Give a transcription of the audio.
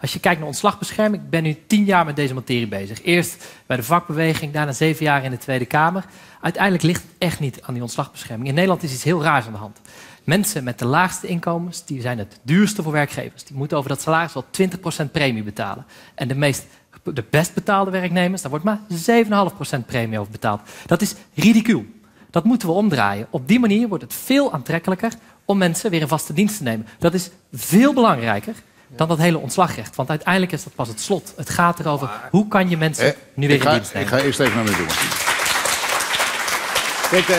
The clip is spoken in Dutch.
Als je kijkt naar ontslagbescherming, ik ben nu tien jaar met deze materie bezig. Eerst bij de vakbeweging, daarna zeven jaar in de Tweede Kamer. Uiteindelijk ligt het echt niet aan die ontslagbescherming. In Nederland is iets heel raars aan de hand. Mensen met de laagste inkomens die zijn het duurste voor werkgevers. Die moeten over dat salaris wel 20% premie betalen. En de meest de best betaalde werknemers, daar wordt maar 7,5% premie over betaald. Dat is ridicuul. Dat moeten we omdraaien. Op die manier wordt het veel aantrekkelijker om mensen weer in vaste dienst te nemen. Dat is veel belangrijker dan dat hele ontslagrecht. Want uiteindelijk is dat pas het slot. Het gaat erover hoe kan je mensen Eh, nu weer ik in ga, dienst nemen. Ik ga eerst even naar me doen. Kijk, eh,